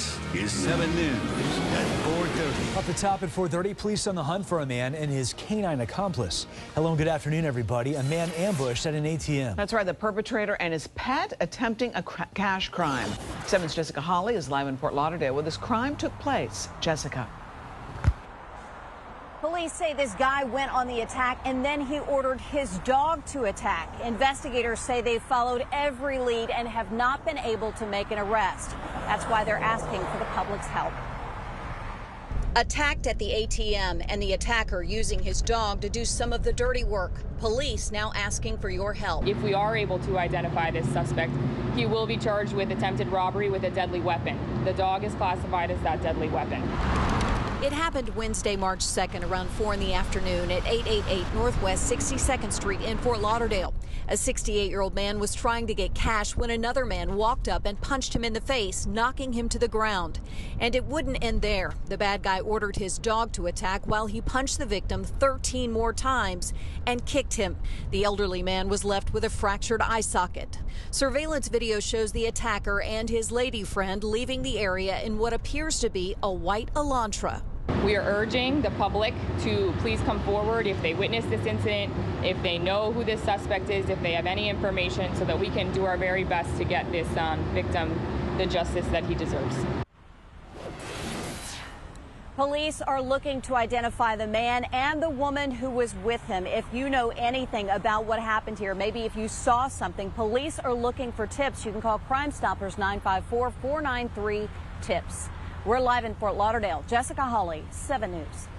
This is 7 News at 4.30. Up the top at 4.30, police on the hunt for a man and his canine accomplice. Hello and good afternoon, everybody. A man ambushed at an ATM. That's right, the perpetrator and his pet attempting a cash crime. 7's Jessica Holly is live in Fort Lauderdale where this crime took place. Jessica. Police say this guy went on the attack and then he ordered his dog to attack. Investigators say they followed every lead and have not been able to make an arrest. That's why they're asking for the public's help. Attacked at the ATM and the attacker using his dog to do some of the dirty work. Police now asking for your help. If we are able to identify this suspect, he will be charged with attempted robbery with a deadly weapon. The dog is classified as that deadly weapon. It happened Wednesday, March 2nd, around 4 in the afternoon at 888 Northwest 62nd Street in Fort Lauderdale. A 68 year old man was trying to get cash when another man walked up and punched him in the face, knocking him to the ground. And it wouldn't end there. The bad guy ordered his dog to attack while he punched the victim 13 more times and kicked him. The elderly man was left with a fractured eye socket. Surveillance video shows the attacker and his lady friend leaving the area in what appears to be a white Elantra. We are urging the public to please come forward if they witness this incident, if they know who this suspect is, if they have any information, so that we can do our very best to get this um, victim the justice that he deserves. Police are looking to identify the man and the woman who was with him. If you know anything about what happened here, maybe if you saw something, police are looking for tips. You can call Crime Stoppers 954 493 TIPS. We're live in Fort Lauderdale. Jessica Holly, 7 News.